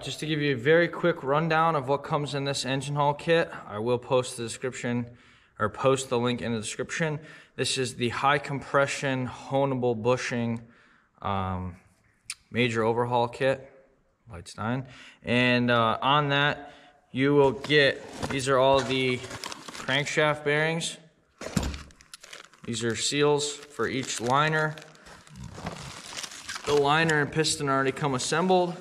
right, just to give you a very quick rundown of what comes in this engine hall kit, I will post the description or post the link in the description. This is the high compression honable bushing um, major overhaul kit, Leitstein. And uh, on that, you will get, these are all the crankshaft bearings. These are seals for each liner. The liner and piston already come assembled.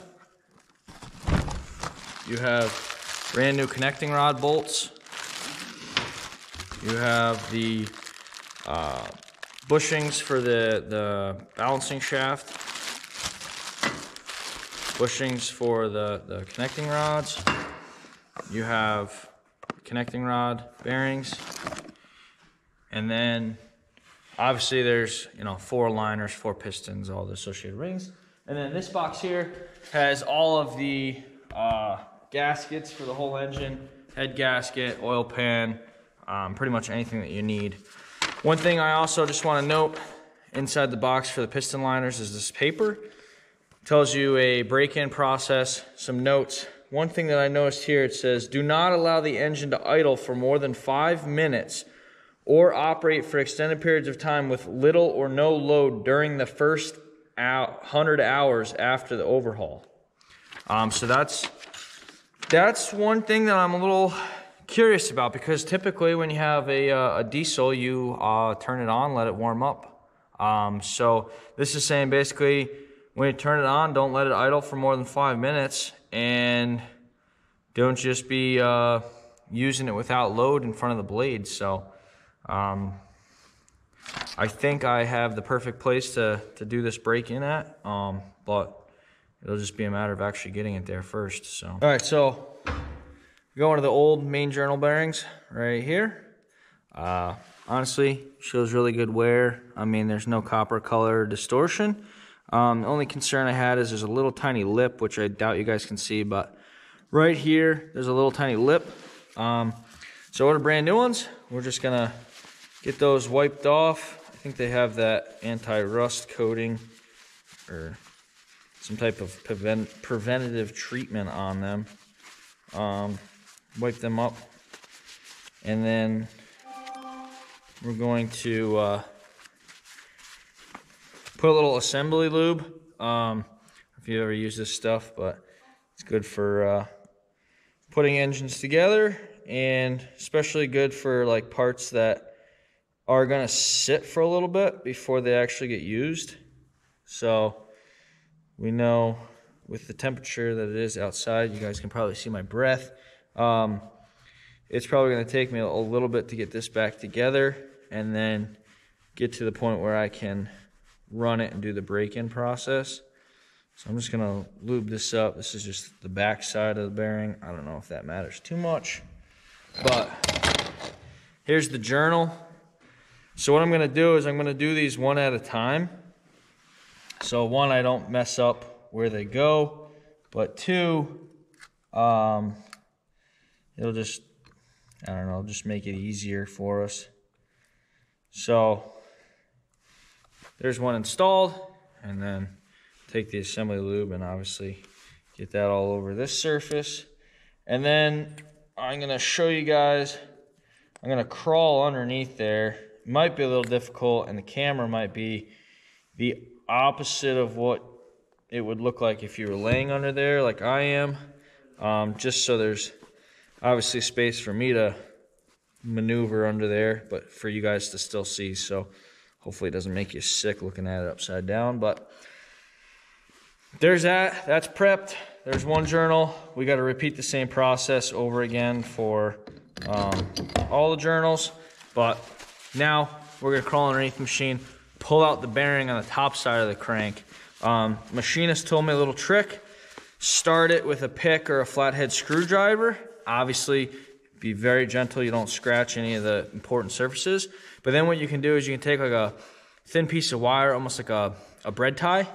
You have brand new connecting rod bolts. You have the uh, bushings for the, the balancing shaft. Bushings for the, the connecting rods. You have connecting rod bearings. And then obviously there's, you know, four liners, four pistons, all the associated rings. And then this box here has all of the uh, gaskets for the whole engine, head gasket, oil pan, um, pretty much anything that you need. One thing I also just want to note inside the box for the piston liners is this paper. It tells you a break-in process, some notes. One thing that I noticed here, it says, do not allow the engine to idle for more than five minutes or operate for extended periods of time with little or no load during the first 100 hours after the overhaul. Um, so that's that's one thing that I'm a little curious about because typically when you have a, uh, a diesel, you uh, turn it on, let it warm up. Um, so this is saying basically when you turn it on, don't let it idle for more than five minutes and don't just be uh, using it without load in front of the blades. So um, I think I have the perfect place to, to do this break in at, um, but it'll just be a matter of actually getting it there first. So, all right, so going to the old main journal bearings right here. Uh, honestly, shows really good wear. I mean, there's no copper color distortion. Um, the only concern I had is there's a little tiny lip, which I doubt you guys can see, but right here, there's a little tiny lip. Um, so order brand new ones. We're just gonna get those wiped off. I think they have that anti-rust coating or some type of prevent preventative treatment on them. Um, wipe them up. And then we're going to uh, put a little assembly lube. Um, if you ever use this stuff, but it's good for uh, putting engines together and especially good for like parts that are to sit for a little bit before they actually get used. So we know with the temperature that it is outside, you guys can probably see my breath. Um, it's probably going to take me a little bit to get this back together and then get to the point where I can run it and do the break-in process. So I'm just going to lube this up. This is just the back side of the bearing. I don't know if that matters too much. But here's the journal. So what I'm going to do is I'm going to do these one at a time. So one, I don't mess up where they go. But two, um, it'll just, I don't know, just make it easier for us. So there's one installed and then take the assembly lube and obviously get that all over this surface. And then I'm gonna show you guys, I'm gonna crawl underneath there. It might be a little difficult and the camera might be the opposite of what it would look like if you were laying under there like I am. Um, just so there's obviously space for me to maneuver under there, but for you guys to still see. So hopefully it doesn't make you sick looking at it upside down. But there's that. That's prepped. There's one journal. We got to repeat the same process over again for um, all the journals. But now we're going to crawl underneath the machine, pull out the bearing on the top side of the crank. Um, machinist told me a little trick. Start it with a pick or a flathead screwdriver. Obviously, be very gentle. You don't scratch any of the important surfaces. But then what you can do is you can take like a thin piece of wire, almost like a, a bread tie,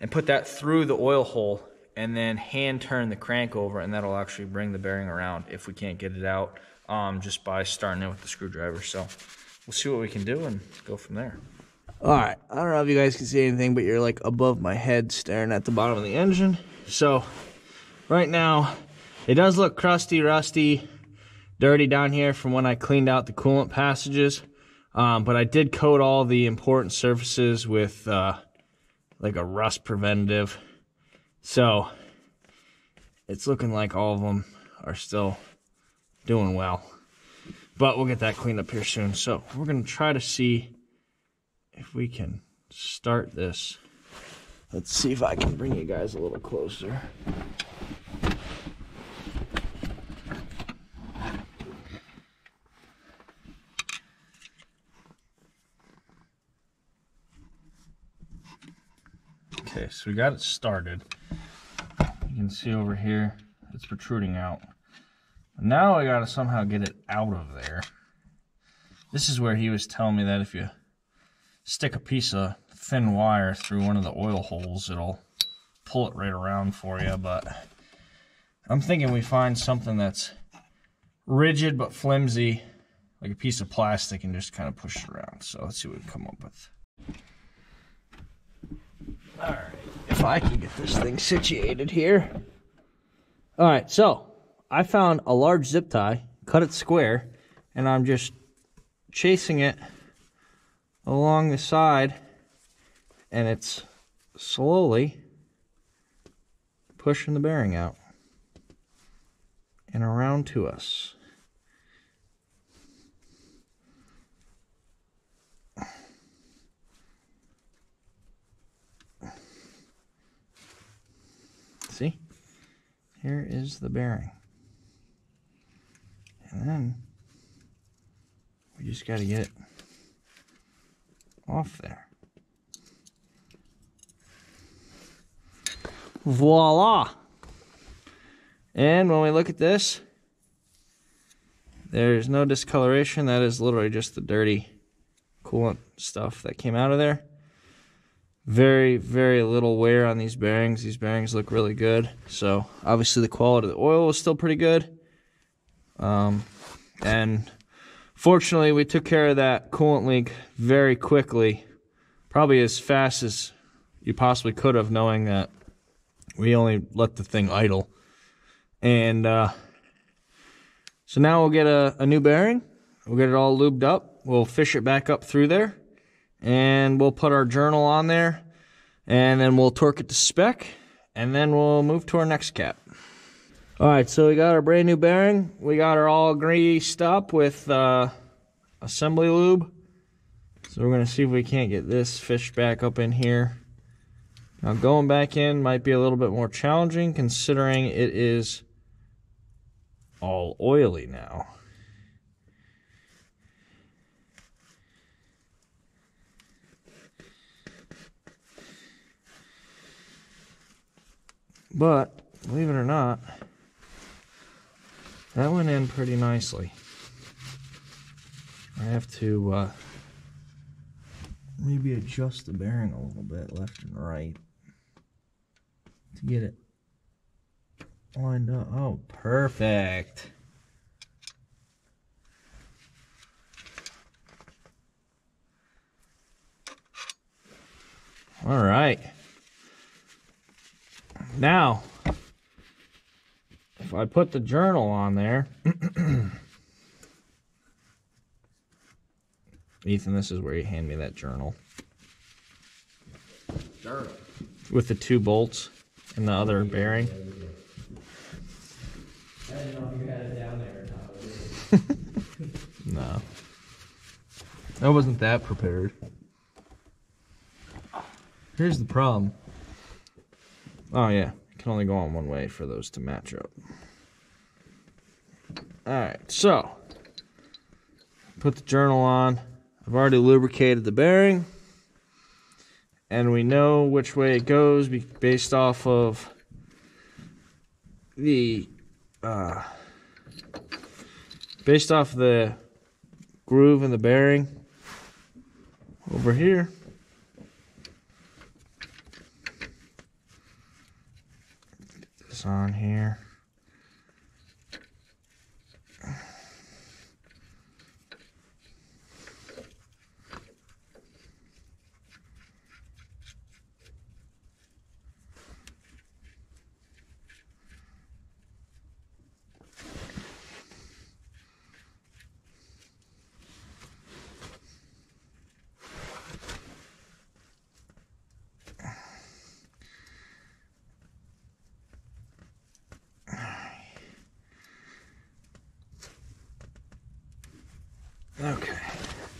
and put that through the oil hole and then hand turn the crank over and that'll actually bring the bearing around if we can't get it out um, just by starting it with the screwdriver. So we'll see what we can do and go from there. All right, I don't know if you guys can see anything, but you're like above my head staring at the bottom of the engine. So right now, it does look crusty, rusty, dirty down here from when I cleaned out the coolant passages. Um, but I did coat all the important surfaces with uh, like a rust preventative. So it's looking like all of them are still doing well. But we'll get that cleaned up here soon. So we're going to try to see if we can start this. Let's see if I can bring you guys a little closer. Okay, so we got it started. You can see over here, it's protruding out. Now I gotta somehow get it out of there. This is where he was telling me that if you stick a piece of thin wire through one of the oil holes, it'll pull it right around for you, but I'm thinking we find something that's rigid but flimsy, like a piece of plastic, and just kind of push it around. So let's see what we come up with. All right, if I can get this thing situated here. All right, so I found a large zip tie, cut it square, and I'm just chasing it along the side, and it's slowly pushing the bearing out and around to us. See? Here is the bearing. And then we just got to get it off there. Voila! And when we look at this, there's no discoloration. That is literally just the dirty coolant stuff that came out of there. Very, very little wear on these bearings. These bearings look really good. So obviously the quality of the oil was still pretty good. Um, and fortunately we took care of that coolant leak very quickly. Probably as fast as you possibly could have knowing that we only let the thing idle. And uh, so now we'll get a, a new bearing. We'll get it all lubed up. We'll fish it back up through there and we'll put our journal on there and then we'll torque it to spec and then we'll move to our next cap. All right, so we got our brand new bearing. We got her all greased up with uh, assembly lube. So we're gonna see if we can't get this fish back up in here. Now going back in might be a little bit more challenging considering it is all oily now. But, believe it or not, that went in pretty nicely. I have to uh, maybe adjust the bearing a little bit left and right to get it lined up. Oh, perfect. All right. Now, if I put the journal on there, Ethan, this is where you hand me that journal. Journal. With the two bolts and the other bearing. I didn't know if you had it down there or not. No. I wasn't that prepared. Here's the problem. Oh yeah, can only go on one way for those to match up. Alright, so put the journal on. I've already lubricated the bearing. And we know which way it goes based off of the uh, based off the groove in the bearing over here. On here.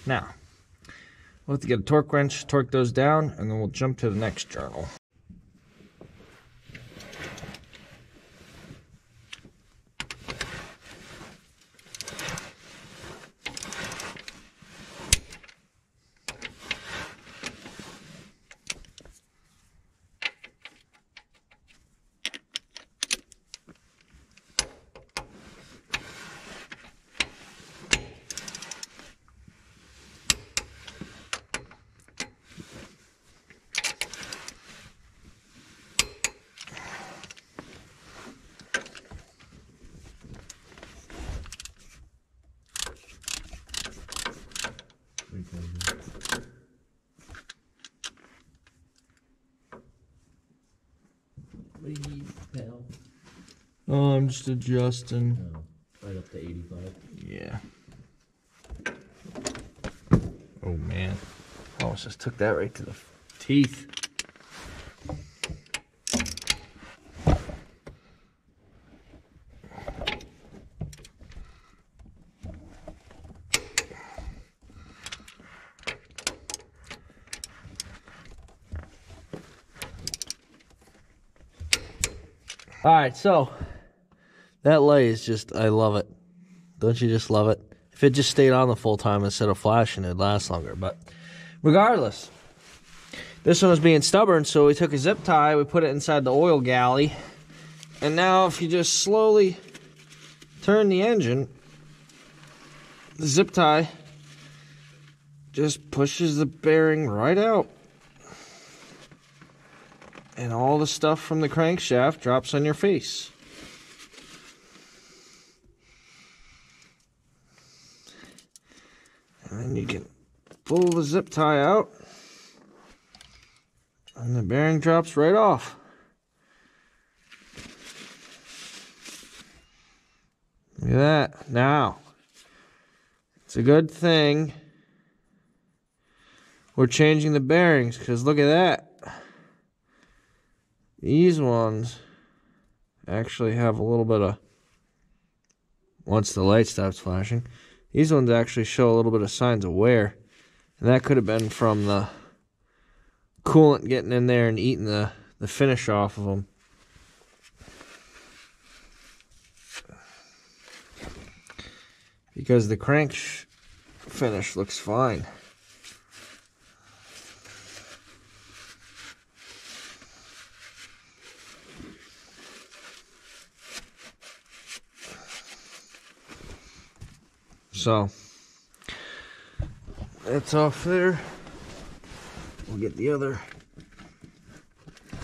Now, we'll have to get a torque wrench, torque those down, and then we'll jump to the next journal. What do you need, pal? Oh, I'm. Oh, right up to 85. Yeah. Oh man. Oh, I almost just took that right to the teeth. All right, so that light is just, I love it. Don't you just love it? If it just stayed on the full time instead of flashing, it'd last longer. But regardless, this one was being stubborn, so we took a zip tie, we put it inside the oil galley, and now if you just slowly turn the engine, the zip tie just pushes the bearing right out. And all the stuff from the crankshaft drops on your face. And you can pull the zip tie out. And the bearing drops right off. Look at that. Now, it's a good thing we're changing the bearings because look at that. These ones actually have a little bit of, once the light stops flashing, these ones actually show a little bit of signs of wear. And that could have been from the coolant getting in there and eating the, the finish off of them. Because the crank finish looks fine. So that's off there. We'll get the other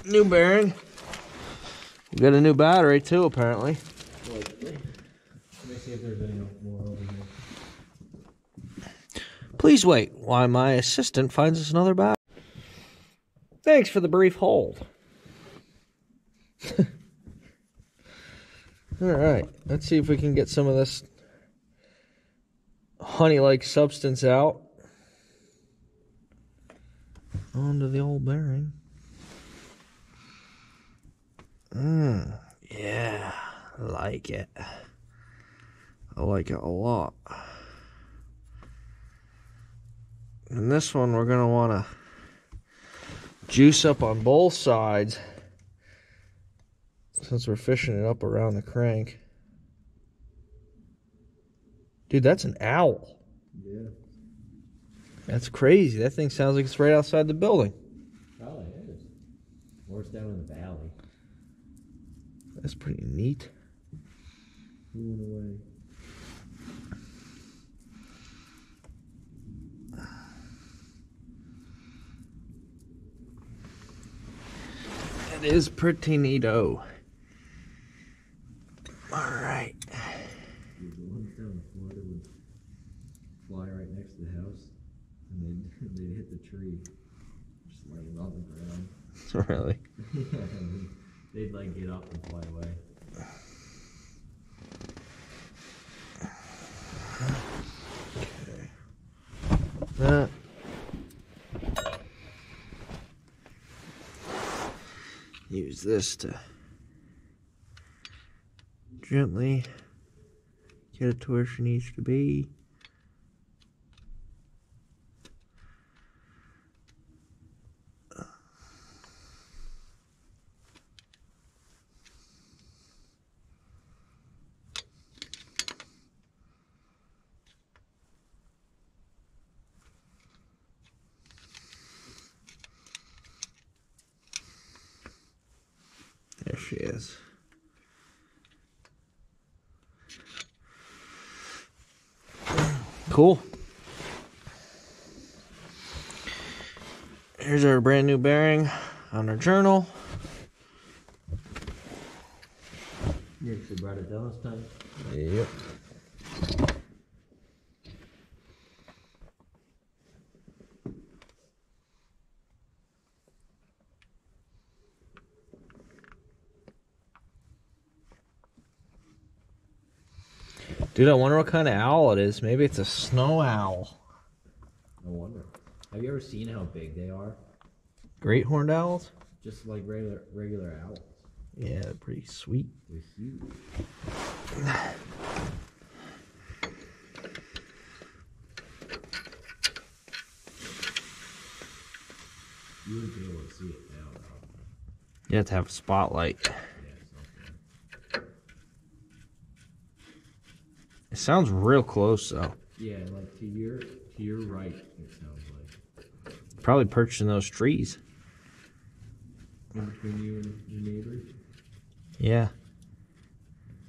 new bearing. We got a new battery too, apparently. Let me see if there's any more over here. Please wait while my assistant finds us another battery. Thanks for the brief hold. All right, let's see if we can get some of this honey like substance out onto the old bearing. Mmm, yeah, I like it. I like it a lot. And this one we're gonna wanna juice up on both sides since we're fishing it up around the crank. Dude, that's an owl. Yeah. That's crazy. That thing sounds like it's right outside the building. Probably is. Or it's down in the valley. That's pretty neat. Moving away. It is pretty neato. Alright. Dude, the ones down in Florida would fly right next to the house, and they'd, they'd hit the tree, just the ground. really? they'd like get up and fly away. That. Use this to gently get it to where she needs to be. She is. Cool. Here's our brand new bearing on our journal. You actually brought it down this time? Yep. Dude, I wonder what kind of owl it is. Maybe it's a snow owl. No wonder. Have you ever seen how big they are? Great horned owls? Just like regular regular owls. Yeah, they're pretty sweet. They're huge. You wouldn't be able to see it now, though. You have to have a spotlight. Yeah, so, It sounds real close though. yeah, like to your to your right, it sounds like. Probably perched in those trees. In between you and your neighbors. Yeah.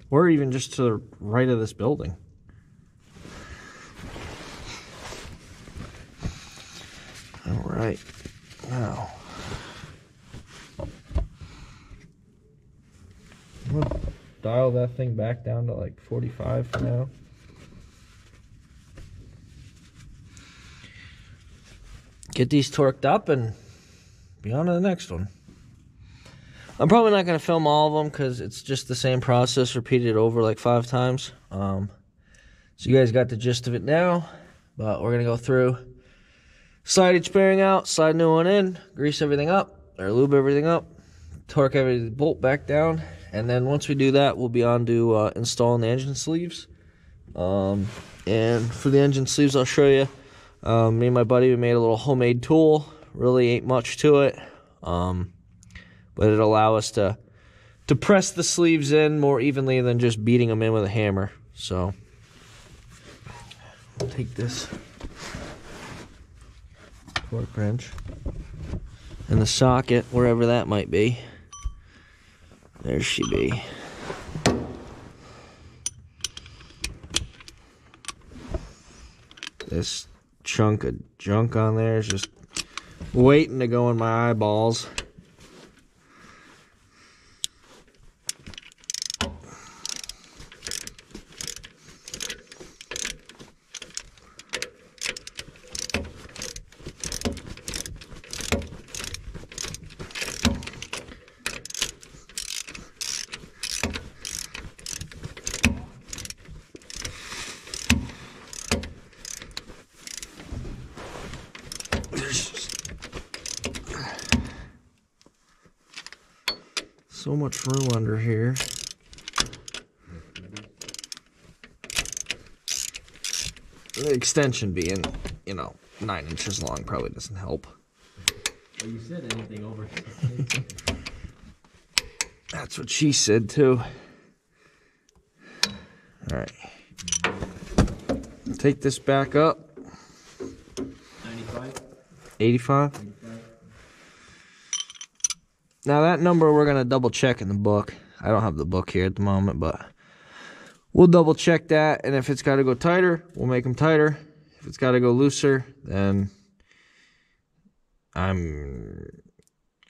Or even just to the right of this building. All right. Now. I'm gonna dial that thing back down to like 45 for now. Get these torqued up and be on to the next one. I'm probably not going to film all of them because it's just the same process repeated over like five times. Um, so you guys got the gist of it now, but we're going to go through, slide each bearing out, slide new one in, grease everything up, or lube everything up, torque every bolt back down, and then once we do that, we'll be on to uh, installing the engine sleeves. Um, and for the engine sleeves, I'll show you. Um, me and my buddy we made a little homemade tool. Really ain't much to it. Um, but it'll allow us to to press the sleeves in more evenly than just beating them in with a hammer. So I'll take this torque wrench and the socket wherever that might be. There she be. This chunk of junk on there. It's just waiting to go in my eyeballs. There's just so much room under here. The extension being, you know, nine inches long probably doesn't help. Well, you said anything over. That's what she said too. All right. Take this back up. 95? 85. 85? Now that number we're gonna double check in the book. I don't have the book here at the moment, but we'll double check that. And if it's got to go tighter, we'll make them tighter. If it's got to go looser, then I'm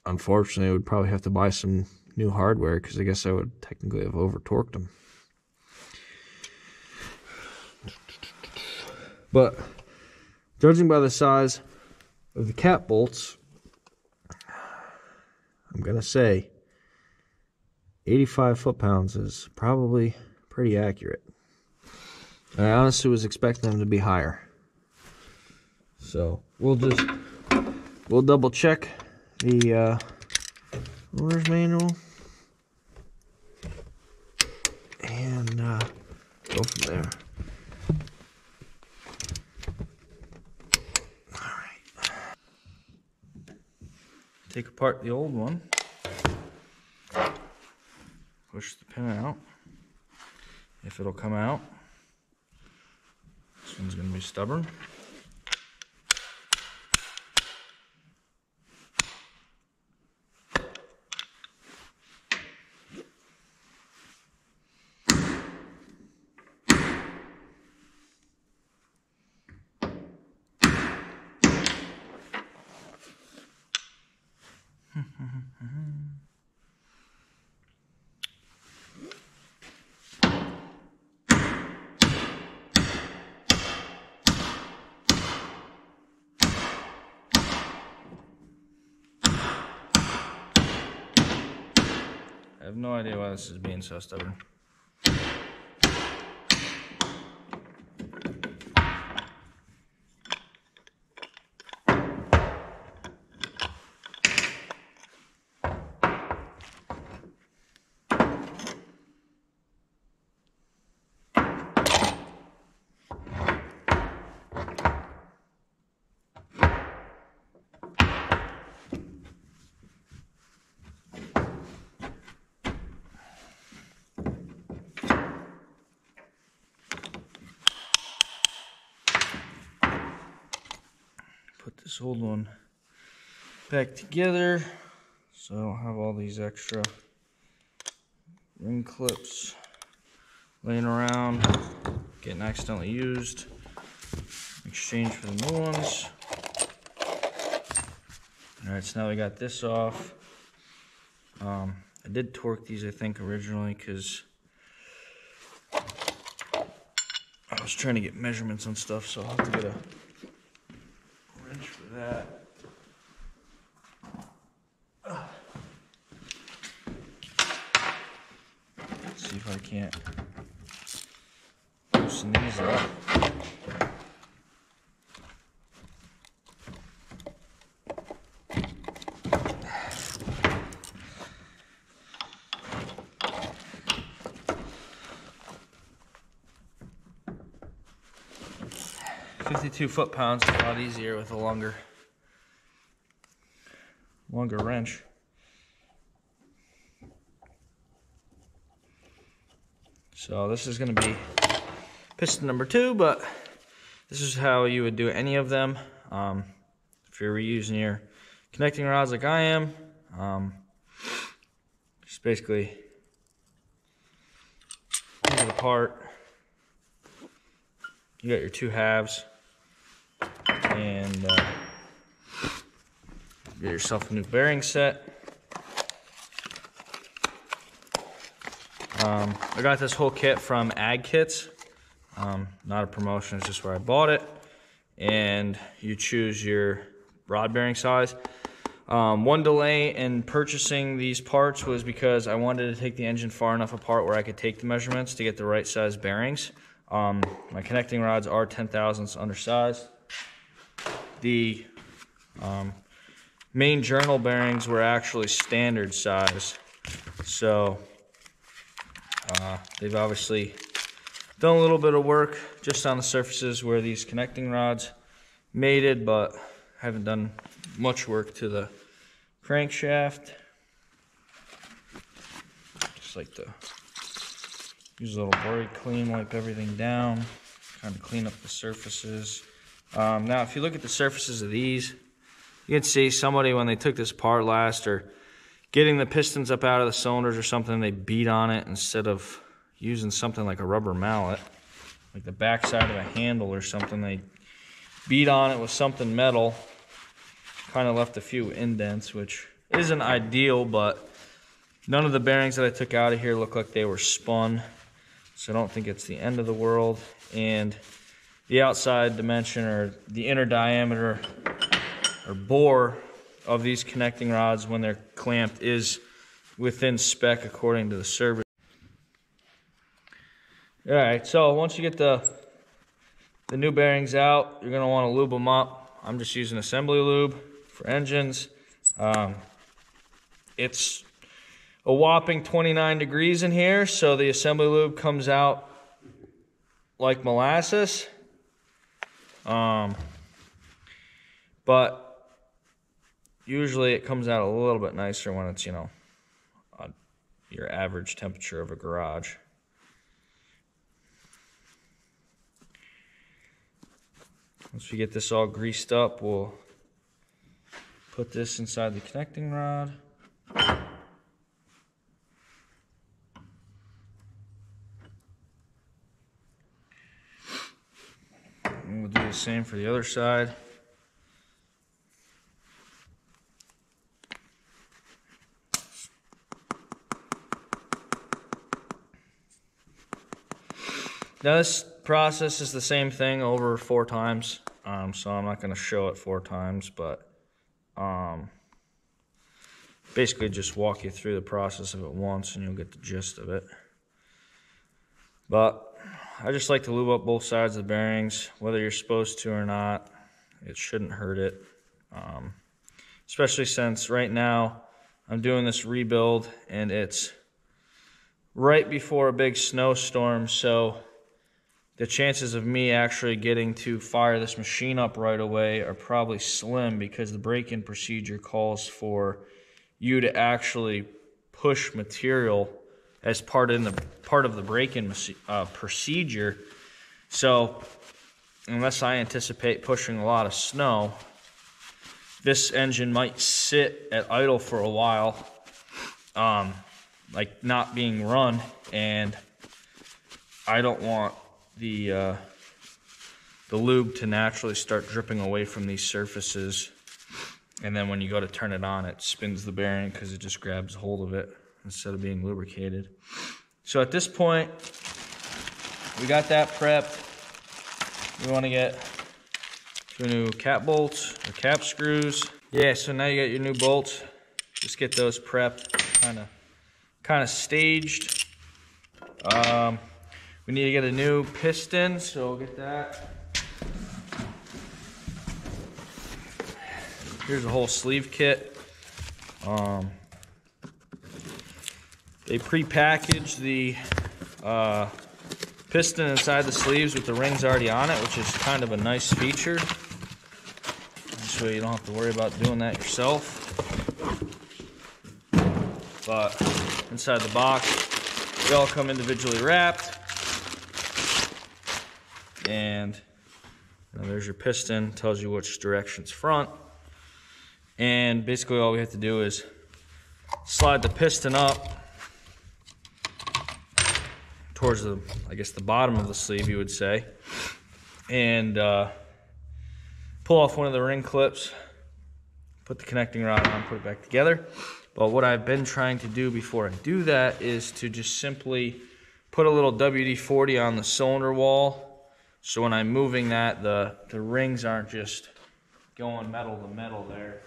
unfortunately would probably have to buy some new hardware because I guess I would technically have over torqued them. But judging by the size of the cap bolts, I'm gonna say 85 foot pounds is probably pretty accurate. I honestly was expecting them to be higher. So we'll just we'll double check the uh, owner's manual and uh, go from there. All right. Take apart the old one. Push the pin out. If it'll come out. This one's gonna be stubborn. No idea why this is being so stubborn. Put this old one back together. So I don't have all these extra ring clips laying around getting accidentally used. Exchange for the new ones. All right so now we got this off. Um, I did torque these I think originally because I was trying to get measurements on stuff so I'll have to get a that. Let's see if I can't Two foot-pounds a lot easier with a longer, longer wrench. So this is gonna be piston number two, but this is how you would do any of them. Um, if you're reusing your connecting rods like I am, um, just basically take it apart. You got your two halves and uh, get yourself a new bearing set. Um, I got this whole kit from AgKits. Um, not a promotion, it's just where I bought it. And you choose your rod bearing size. Um, one delay in purchasing these parts was because I wanted to take the engine far enough apart where I could take the measurements to get the right size bearings. Um, my connecting rods are 10 thousandths undersized. The um, main journal bearings were actually standard size. So uh, they've obviously done a little bit of work just on the surfaces where these connecting rods mated, but haven't done much work to the crankshaft. Just like to use a little brake clean, wipe everything down, kind of clean up the surfaces. Um, now, if you look at the surfaces of these, you can see somebody when they took this apart last or getting the pistons up out of the cylinders or something, they beat on it instead of using something like a rubber mallet, like the backside of a handle or something. They beat on it with something metal, kind of left a few indents, which isn't ideal, but none of the bearings that I took out of here look like they were spun, so I don't think it's the end of the world. And the outside dimension or the inner diameter or bore of these connecting rods when they're clamped is within spec according to the service. All right, so once you get the the new bearings out, you're gonna want to lube them up. I'm just using assembly lube for engines. Um, it's a whopping 29 degrees in here, so the assembly lube comes out like molasses. Um, but usually it comes out a little bit nicer when it's, you know, your average temperature of a garage. Once we get this all greased up, we'll put this inside the connecting rod. we'll do the same for the other side. Now this process is the same thing over four times, um, so I'm not going to show it four times, but um, basically just walk you through the process of it once and you'll get the gist of it. But I just like to lube up both sides of the bearings, whether you're supposed to or not. It shouldn't hurt it, um, especially since right now I'm doing this rebuild and it's right before a big snowstorm, so the chances of me actually getting to fire this machine up right away are probably slim because the break-in procedure calls for you to actually push material as part in the part of the break-in uh, procedure. So, unless I anticipate pushing a lot of snow, this engine might sit at idle for a while, um, like not being run, and I don't want the uh, the lube to naturally start dripping away from these surfaces and then when you go to turn it on, it spins the bearing because it just grabs hold of it instead of being lubricated. So at this point, we got that prepped. We want to get two new cap bolts or cap screws. Yeah, so now you got your new bolts. Just get those prepped, kind of kind of staged. Um, we need to get a new piston, so we'll get that. Here's a whole sleeve kit. Um, they pre-packaged the uh, piston inside the sleeves with the rings already on it, which is kind of a nice feature. This way you don't have to worry about doing that yourself. But inside the box, they all come individually wrapped. And there's your piston, tells you which direction's front. And basically all we have to do is slide the piston up towards the, I guess the bottom of the sleeve you would say, and uh, pull off one of the ring clips, put the connecting rod on, put it back together. But what I've been trying to do before I do that is to just simply put a little WD-40 on the cylinder wall. So when I'm moving that, the, the rings aren't just going metal to metal there.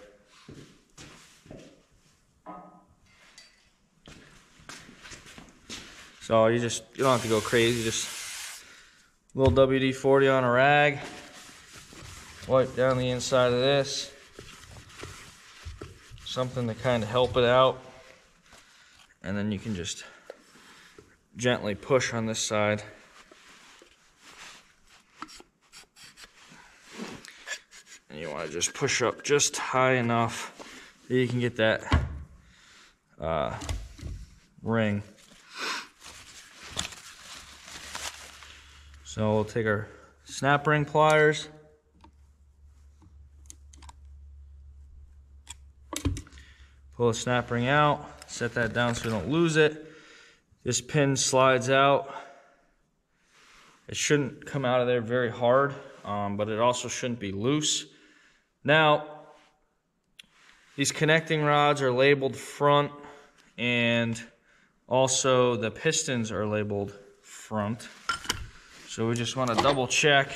So you just, you don't have to go crazy, just a little WD-40 on a rag, wipe down the inside of this, something to kind of help it out, and then you can just gently push on this side. And you want to just push up just high enough that you can get that uh, ring So we'll take our snap ring pliers. Pull the snap ring out, set that down so we don't lose it. This pin slides out. It shouldn't come out of there very hard, um, but it also shouldn't be loose. Now, these connecting rods are labeled front and also the pistons are labeled front. So we just want to double check.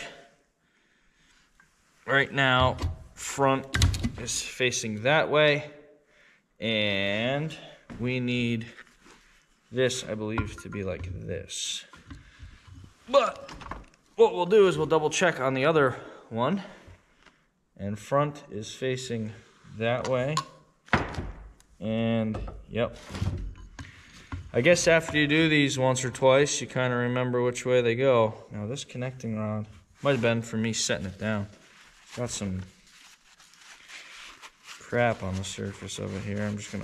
Right now, front is facing that way. And we need this, I believe, to be like this. But what we'll do is we'll double check on the other one. And front is facing that way. And, yep, I guess after you do these once or twice, you kind of remember which way they go. Now this connecting rod might have been for me setting it down. Got some crap on the surface of it here. I'm just gonna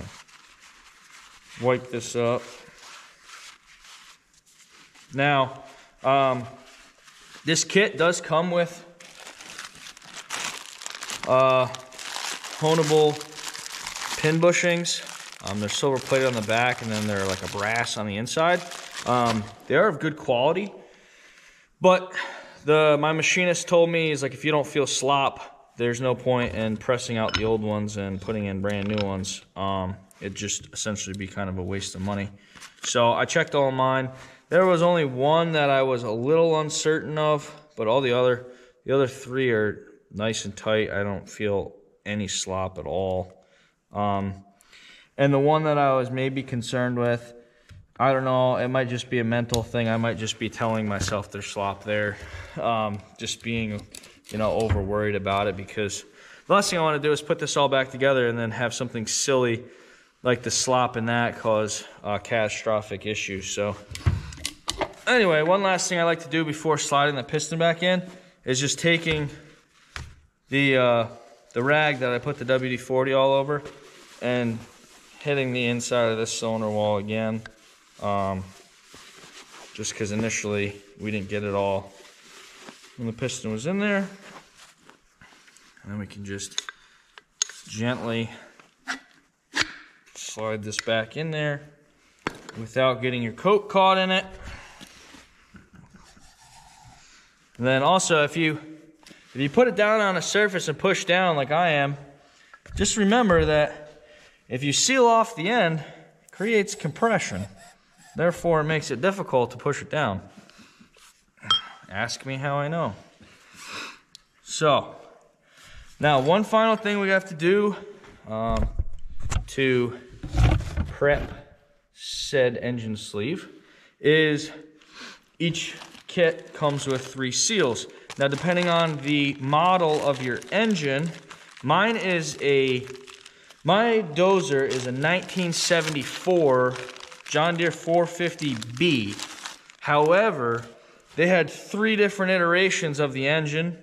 wipe this up. Now, um, this kit does come with uh, honable pin bushings. Um, they're silver plated on the back and then they're like a brass on the inside. Um, they are of good quality, but the my machinist told me is like if you don't feel slop, there's no point in pressing out the old ones and putting in brand new ones. Um, it just essentially be kind of a waste of money. So I checked all mine. There was only one that I was a little uncertain of, but all the other the other three are nice and tight. I don't feel any slop at all. Um, and the one that I was maybe concerned with, I don't know, it might just be a mental thing. I might just be telling myself there's slop there. Um, just being, you know, over worried about it because the last thing I want to do is put this all back together and then have something silly like the slop in that cause uh, catastrophic issues. So anyway, one last thing I like to do before sliding the piston back in is just taking the uh, the rag that I put the WD-40 all over and hitting the inside of this cylinder wall again. Um, just because initially we didn't get it all when the piston was in there. And then we can just gently slide this back in there without getting your coat caught in it. And then also if you if you put it down on a surface and push down like I am, just remember that if you seal off the end, it creates compression. Therefore, it makes it difficult to push it down. Ask me how I know. So, now, one final thing we have to do um, to prep said engine sleeve is each kit comes with three seals. Now, depending on the model of your engine, mine is a, my dozer is a 1974 John Deere 450B. However, they had three different iterations of the engine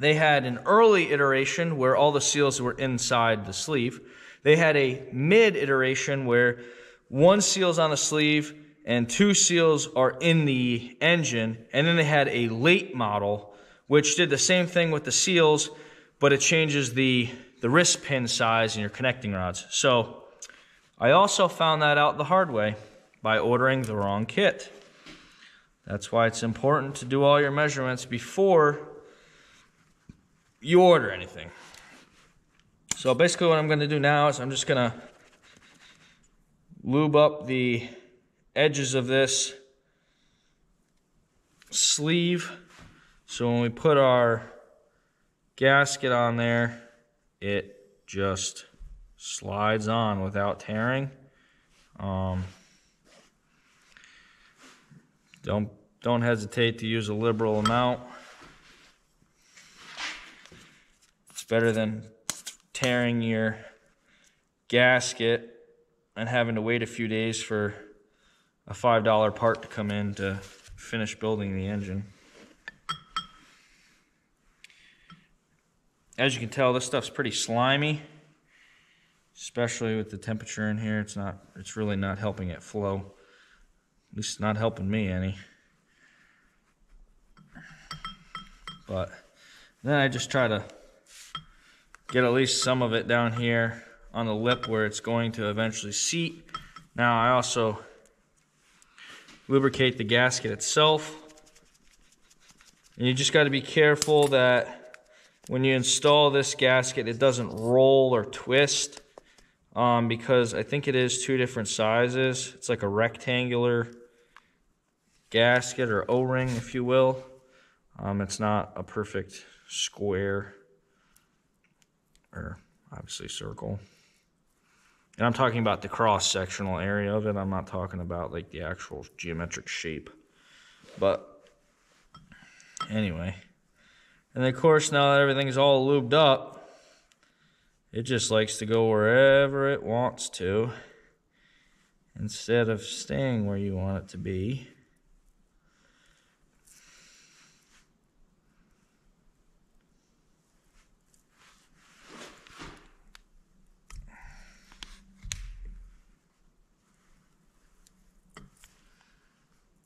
they had an early iteration where all the seals were inside the sleeve. They had a mid iteration where one seal's on the sleeve and two seals are in the engine. And then they had a late model, which did the same thing with the seals, but it changes the, the wrist pin size and your connecting rods. So I also found that out the hard way by ordering the wrong kit. That's why it's important to do all your measurements before you order anything. So basically what I'm to do now is I'm just to lube up the edges of this sleeve. So when we put our gasket on there, it just slides on without tearing. Um, don't don't hesitate to use a liberal amount. It's better than tearing your gasket and having to wait a few days for a $5 part to come in to finish building the engine. As you can tell, this stuff's pretty slimy, especially with the temperature in here. It's not, it's really not helping it flow. At least not helping me any. But then I just try to get at least some of it down here on the lip where it's going to eventually seat. Now I also lubricate the gasket itself. And you just got to be careful that when you install this gasket, it doesn't roll or twist um, because I think it is two different sizes. It's like a rectangular gasket or O-ring, if you will. Um, it's not a perfect square or obviously circle. And I'm talking about the cross-sectional area of it. I'm not talking about like the actual geometric shape. But anyway. And of course, now that everything's all lubed up, it just likes to go wherever it wants to instead of staying where you want it to be.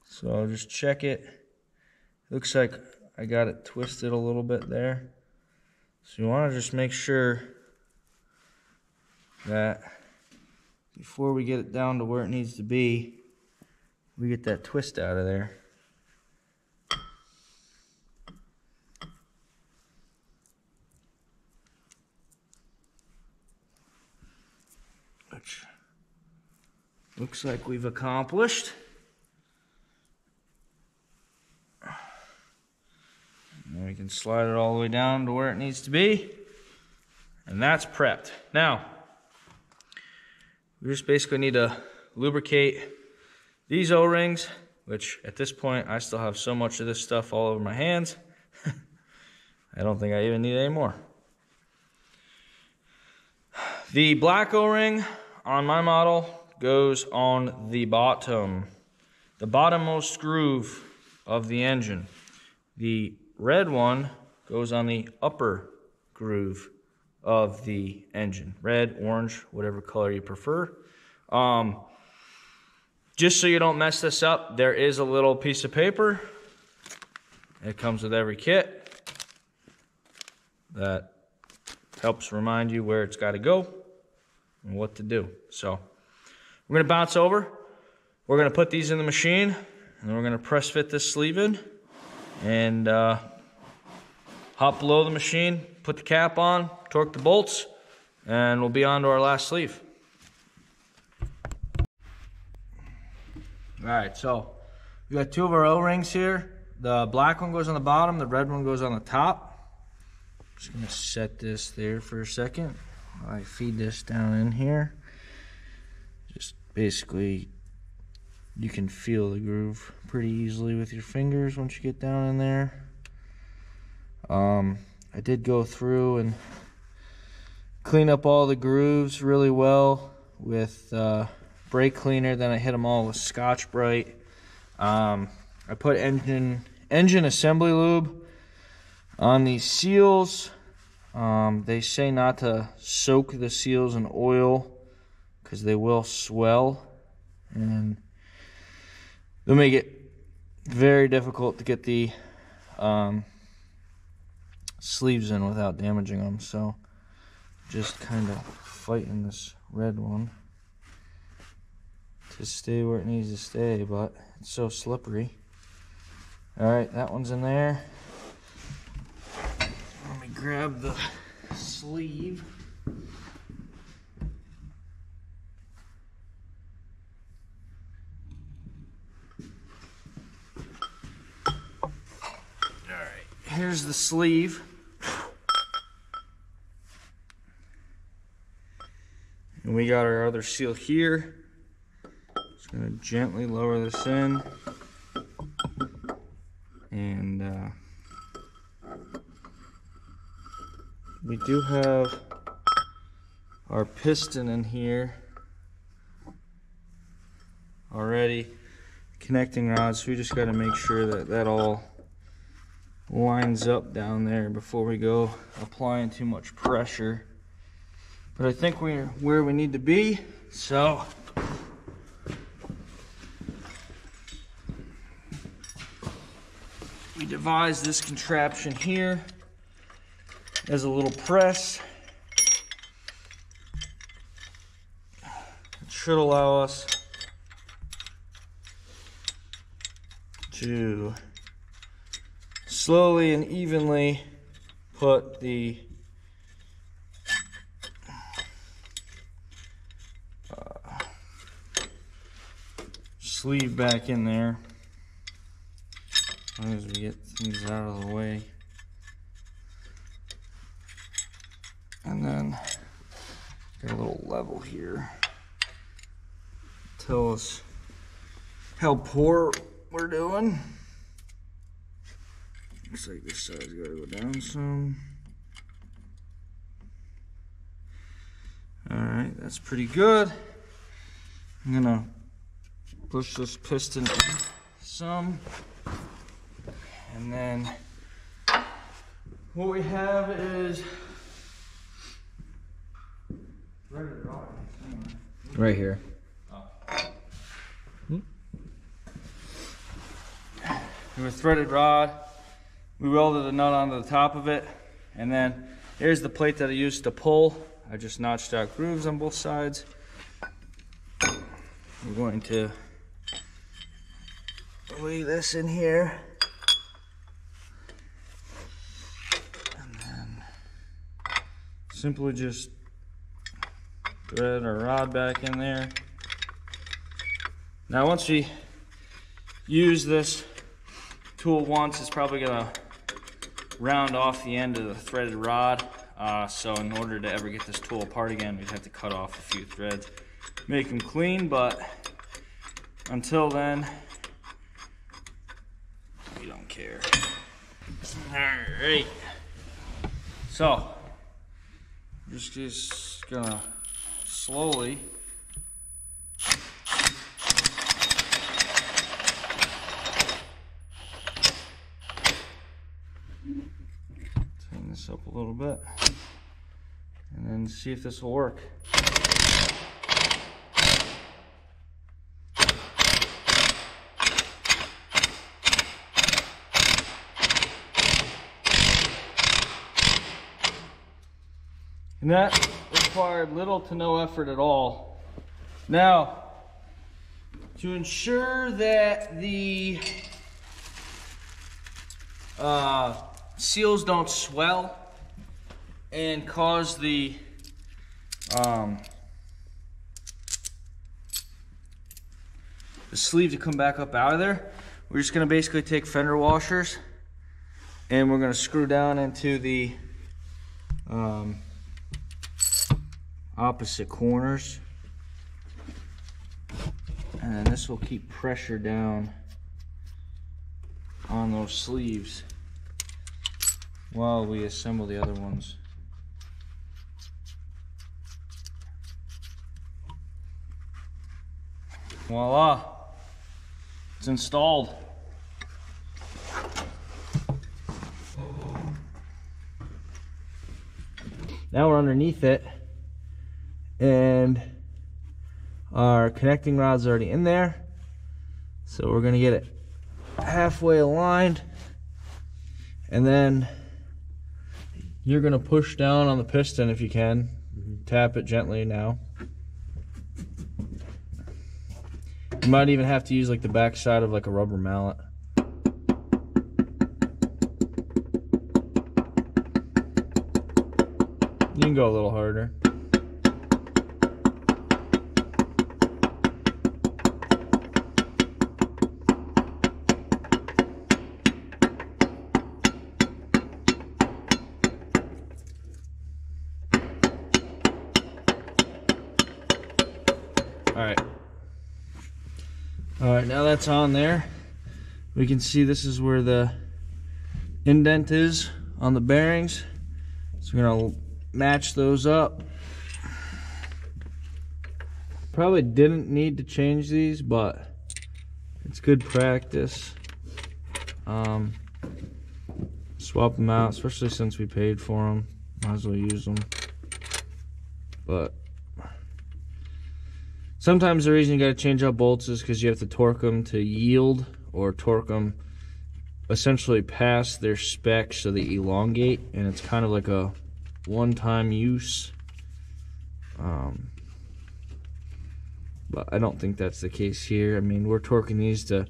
So I'll just check it. Looks like I got it twisted a little bit there. So you want to just make sure that before we get it down to where it needs to be, we get that twist out of there. Which looks like we've accomplished. Can slide it all the way down to where it needs to be. And that's prepped. Now, we just basically need to lubricate these O-rings, which at this point, I still have so much of this stuff all over my hands. I don't think I even need any more. The black O-ring on my model goes on the bottom, the bottommost groove of the engine. The red one goes on the upper groove of the engine. Red, orange, whatever color you prefer. Um, just so you don't mess this up, there is a little piece of paper. It comes with every kit that helps remind you where it's got to go and what to do. So we're going to bounce over. We're going to put these in the machine and we're going to press fit this sleeve in and uh, hop below the machine, put the cap on, torque the bolts, and we'll be on to our last sleeve. All right, so we got two of our O-rings here. The black one goes on the bottom, the red one goes on the top. Just gonna set this there for a second. I feed this down in here. Just basically, you can feel the groove pretty easily with your fingers once you get down in there. Um, I did go through and clean up all the grooves really well with uh, brake cleaner. Then I hit them all with Scotch-Brite. Um, I put engine engine assembly lube on these seals. Um, they say not to soak the seals in oil because they will swell and they'll make it very difficult to get the um, sleeves in without damaging them. So just kind of fighting this red one to stay where it needs to stay, but it's so slippery. All right, that one's in there. Let me grab the sleeve. Here's the sleeve. And we got our other seal here. Just gonna gently lower this in. And uh, we do have our piston in here already connecting rods. We just got to make sure that that all lines up down there before we go applying too much pressure. But I think we're where we need to be. So we devised this contraption here as a little press. It should allow us to slowly and evenly put the uh, sleeve back in there as long as we get things out of the way. And then got a little level here. Tell us how poor we're doing. Looks like this side's gotta go down some. Alright, that's pretty good. I'm gonna push this piston some. And then what we have is Right here. Oh. We a threaded rod. We welded a nut onto the top of it. And then here's the plate that I used to pull. I just notched out grooves on both sides. We're going to lay this in here. And then simply just thread our rod back in there. Now once we use this tool once, it's probably gonna round off the end of the threaded rod. Uh, so in order to ever get this tool apart again, we'd have to cut off a few threads, make them clean. But until then, we don't care. All right. So, just, just gonna slowly this up a little bit and then see if this will work. And that required little to no effort at all. Now, to ensure that the uh, seals don't swell and cause the um, the sleeve to come back up out of there, we're just gonna basically take fender washers and we're gonna screw down into the um, opposite corners. And this will keep pressure down on those sleeves while we assemble the other ones. Voila, it's installed. Now we're underneath it and our connecting rod's already in there. So we're gonna get it halfway aligned and then you're gonna push down on the piston if you can. Mm-hmm. Tap it gently now. You might even have to use like the back side of like a rubber mallet. You can go a little harder. That's on there. We can see this is where the indent is on the bearings. So we're gonna match those up. Probably didn't need to change these, but it's good practice. Um, swap them out, especially since we paid for them. Might as well use them. But Sometimes the reason you got to change out bolts is because you have to torque them to yield or torque them essentially past their spec so they elongate, and it's kind of like a one-time use. Um, but I don't think that's the case here. I mean, we're torquing these to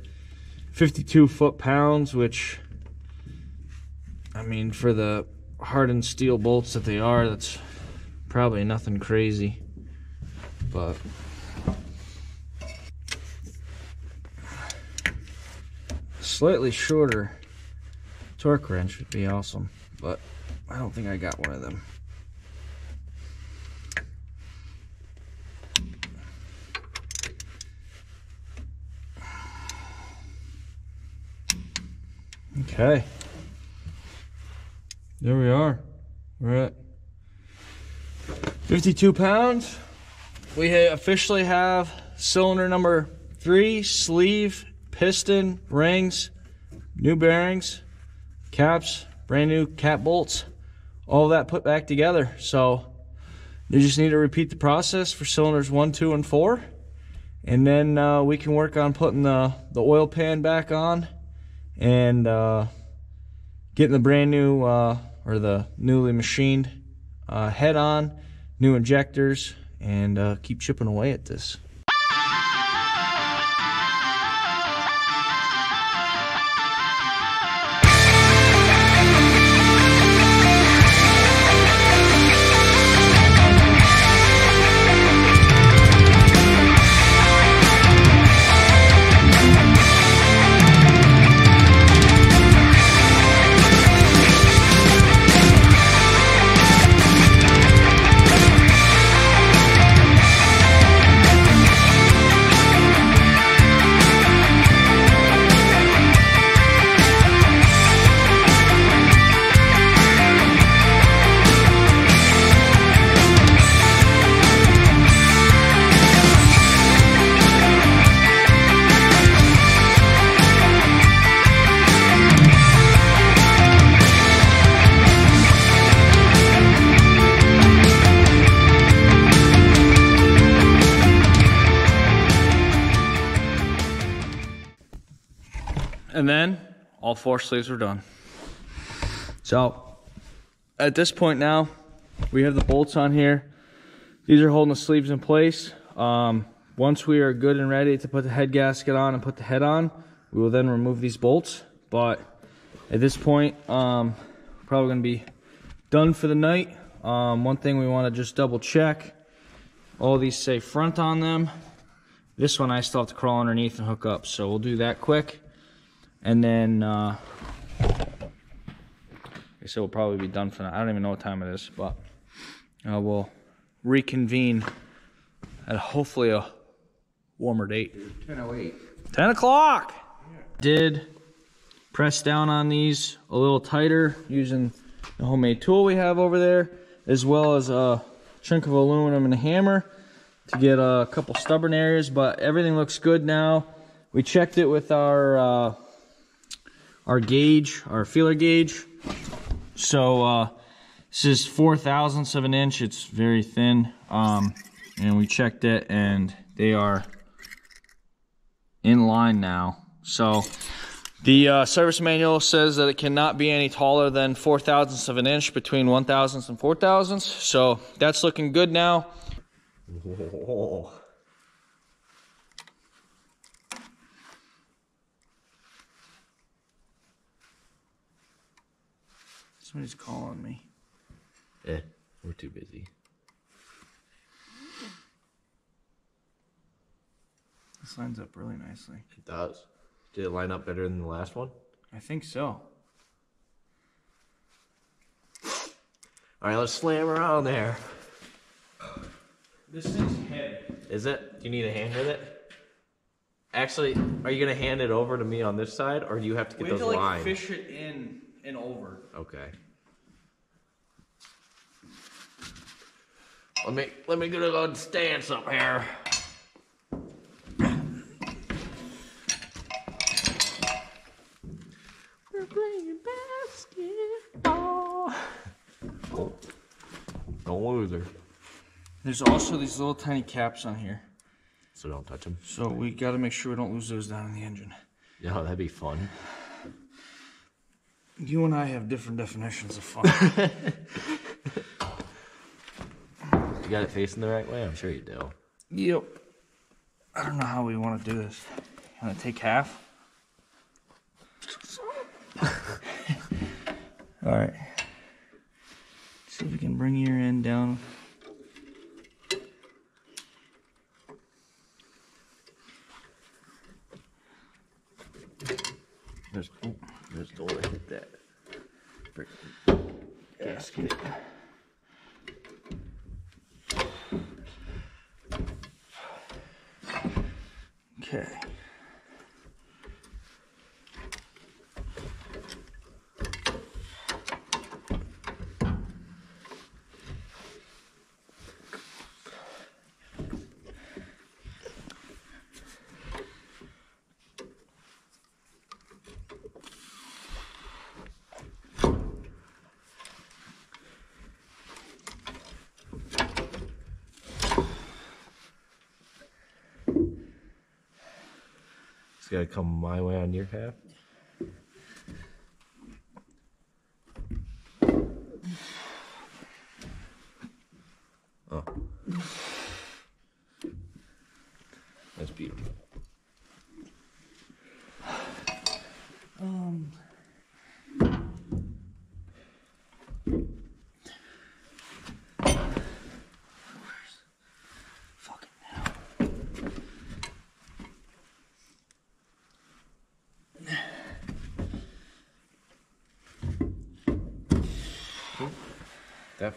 52 foot-pounds, which, I mean, for the hardened steel bolts that they are, that's probably nothing crazy. But slightly shorter torque wrench would be awesome, but I don't think I got one of them. Okay. There we are. We're at 52 pounds. We officially have cylinder number three, sleeve, piston, rings, new bearings, caps, brand new cap bolts, all that put back together. So you just need to repeat the process for cylinders one, two, and four. And then uh, we can work on putting the, the oil pan back on and uh, getting the brand new uh, or the newly machined uh, head on, new injectors, and uh, keep chipping away at this. And then all four sleeves are done. So at this point now, we have the bolts on here. These are holding the sleeves in place. Um, once we are good and ready to put the head gasket on and put the head on, we will then remove these bolts. But at this point, um, probably gonna be done for the night. Um, one thing we wanna just double check, all these say front on them. This one I still have to crawl underneath and hook up, so we'll do that quick. And then, uh, I said we'll probably be done for now. I don't even know what time it is, but uh, we'll reconvene at hopefully a warmer date. 1008. 10 o'clock. Did press down on these a little tighter using the homemade tool we have over there, as well as a chunk of aluminum and a hammer to get a couple stubborn areas, but everything looks good now. We checked it with our uh, our gauge, our feeler gauge. So uh, this is four thousandths of an inch. It's very thin, um, and we checked it, and they are in line now. So the uh, service manual says that it cannot be any taller than four thousandths of an inch between one thousandths and four thousandths. So that's looking good now. Oh. Somebody's calling me. Eh, we're too busy. This lines up really nicely. It does. Did it line up better than the last one? I think so. All right, let's slam around there. This thing's heavy. Is it? Do you need a hand with it? Actually, are you gonna hand it over to me on this side, or do you have to get We have those to like lines? fish it in and over. Okay. Let me let me get a good stance up here. We're playing basketball. Oh, don't lose her. There's also these little tiny caps on here. So don't touch them. So we got to make sure we don't lose those down in the engine. Yeah, that'd be fun. You and I have different definitions of fun. You got it facing the right way? I'm sure you do. yep. I don't know how we want to do this. You want to take half? All right. See if we can bring your end down. There's, oh, there's the way to hit that. Gasket. Okay. Gotta come my way on your half.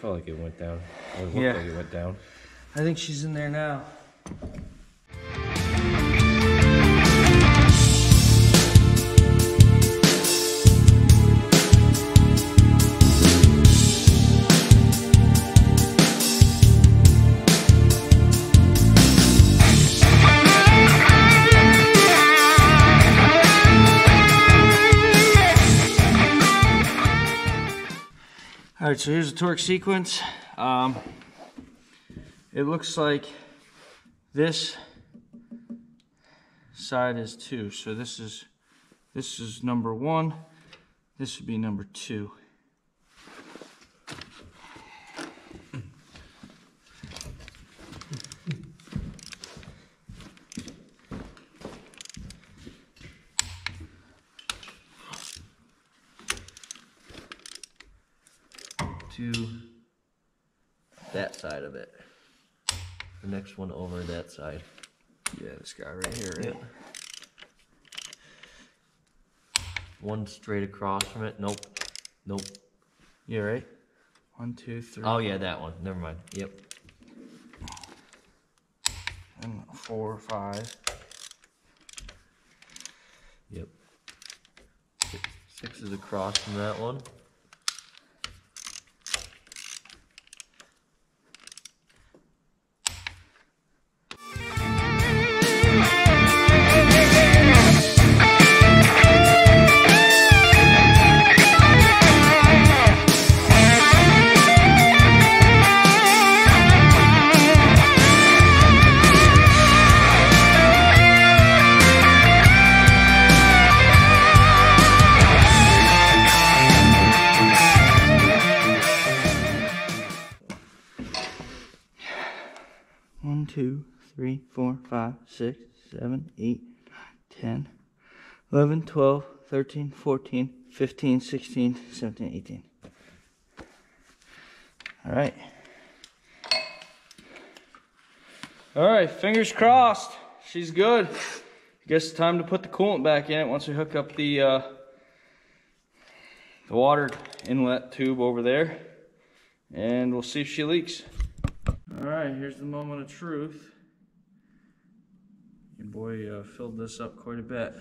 Felt like it went down. It looked Yeah. like it went down. I think she's in there now. Right, so here's the torque sequence. Um, it looks like this side is two. So this is This is number one. This would be number two. To that side of it. One over that side. Yeah, this guy right here. Yep. One straight across from it. Nope. Nope. Yeah, right? One, two, three, Oh yeah, that one. Never mind. Yep. and four, five. Yep. Six, six is across from that. One, 6, 7, 8, 10, 11, 12, 13, 14, 15, 16, 17, 18. All right. All right, fingers crossed. She's good. I guess it's time to put the coolant back in it once we hook up the, uh, the water inlet tube over there. And we'll see if she leaks. All right, here's the moment of truth. Your boy uh, filled this up quite a bit.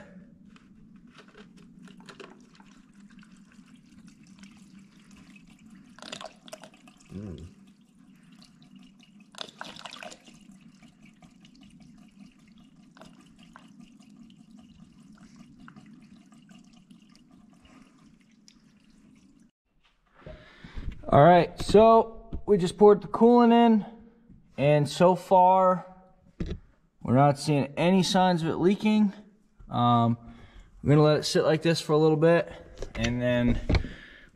All right, so we just poured the coolant in, and so far we're not seeing any signs of it leaking. Um, we're gonna let it sit like this for a little bit, and then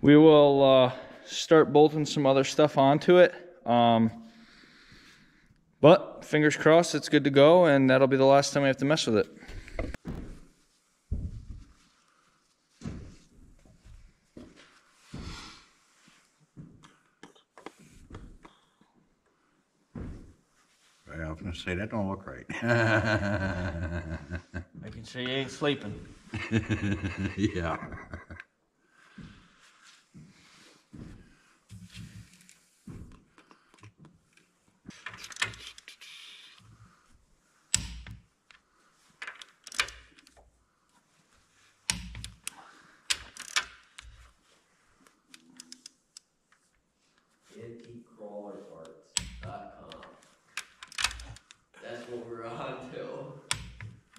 we will uh, start bolting some other stuff onto it. Um, but fingers crossed, it's good to go, and that'll be the last time we have to mess with it. Gonna say, that don't look right. I can say you ain't sleeping. Yeah.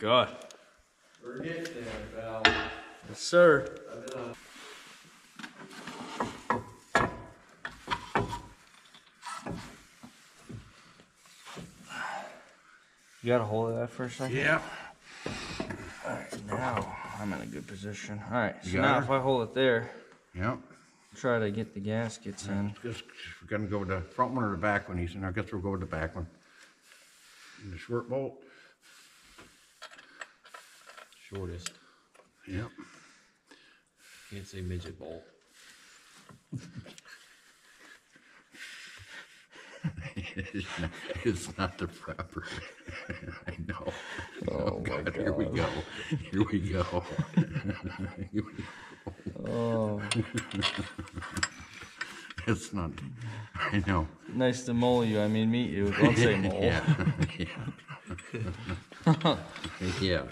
Good. We're getting there, pal. Yes, sir. I've been on You got a hold of that for a second? Yeah. Alright, now I'm in a good position. Alright, so now her? if I hold it there, Yep. try to get the gaskets in. Just, we're gonna go with the front one or the back one, he said, I guess we'll go with the back one. And the short bolt, shortest. yep. Can't say midget bolt. It's not, it's not the proper, I know. Oh, oh my God, Here we go, here we go. Here we go. Oh, It's not, I know. nice to mole you. I mean, meet you. Don't say mole. Yeah, yeah. Yeah.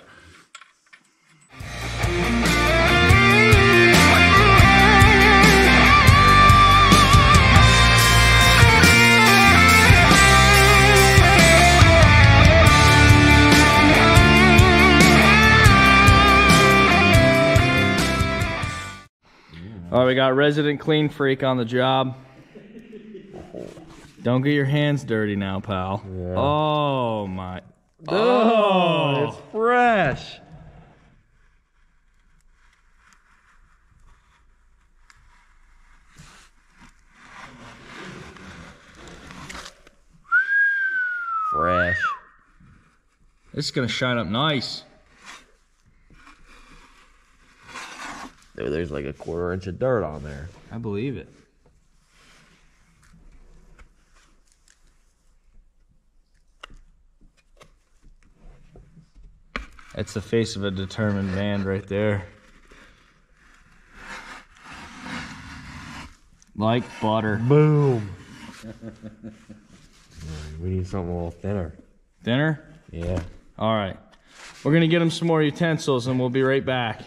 All right, we got resident clean freak on the job. Don't get your hands dirty now, pal. Oh my. Oh, it's oh. fresh. Fresh. This is gonna shine up nice. There, there's like a quarter inch of dirt on there. I believe it. That's the face of a determined man right there. Like butter. Boom. we need something a little thinner. Thinner? Yeah. All right. We're going to get him some more utensils and we'll be right back.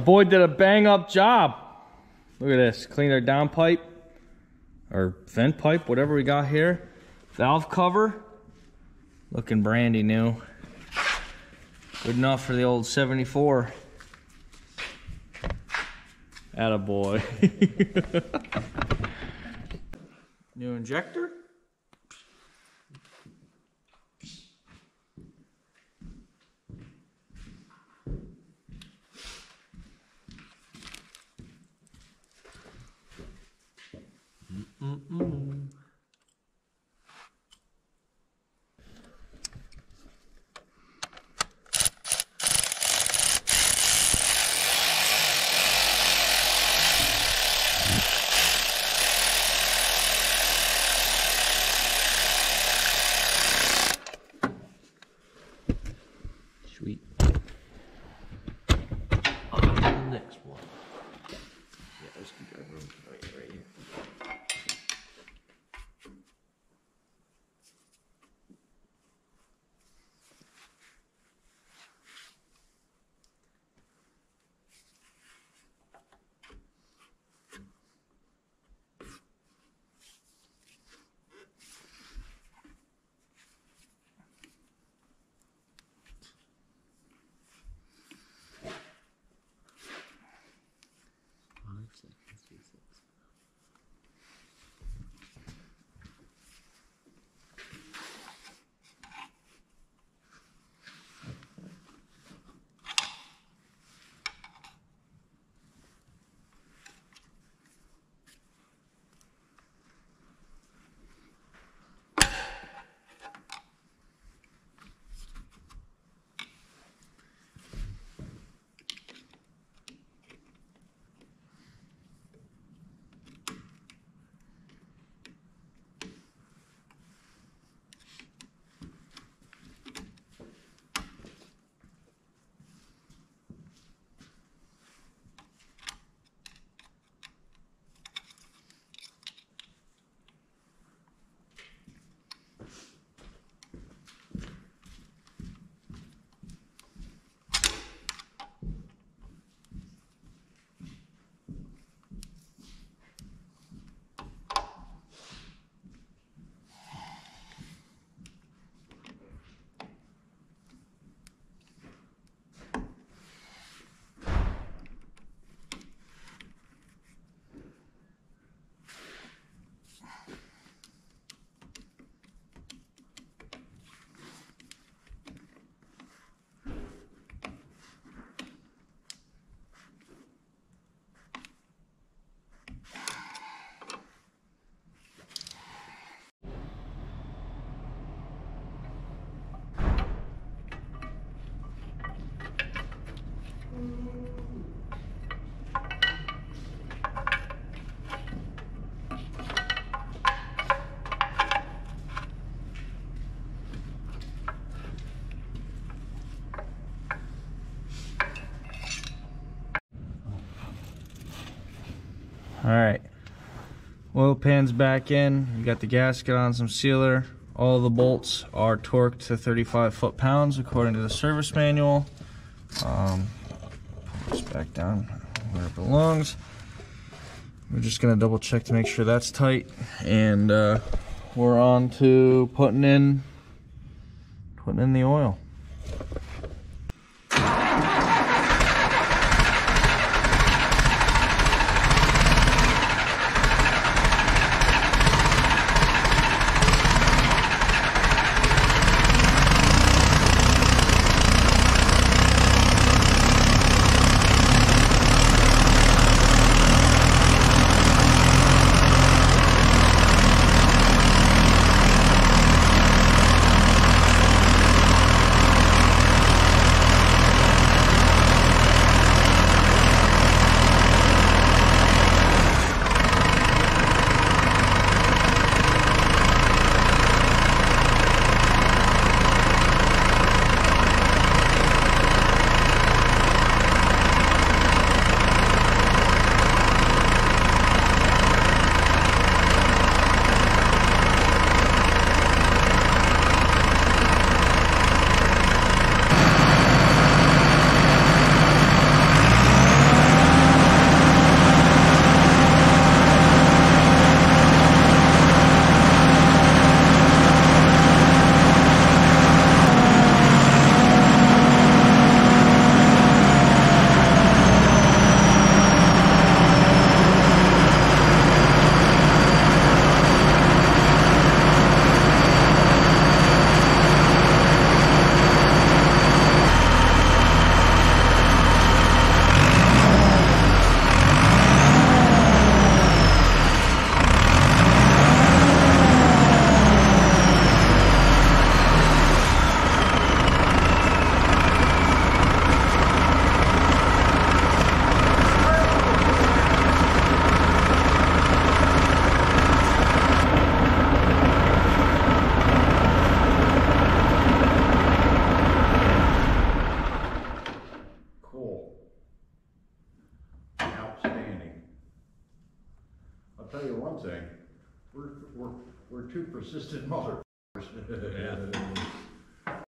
Boy did a bang up job. Look at this. Cleaned our downpipe or vent pipe, whatever we got here. Valve cover. Looking brandy new. Good enough for the old 74. Attaboy. new injector. Sweet. Oil pan's back in. You got the gasket on some sealer. All the bolts are torqued to 35 foot pounds according to the service manual. Um, this back down where it belongs. We're just gonna double check to make sure that's tight, and uh, we're on to putting in putting in the oil.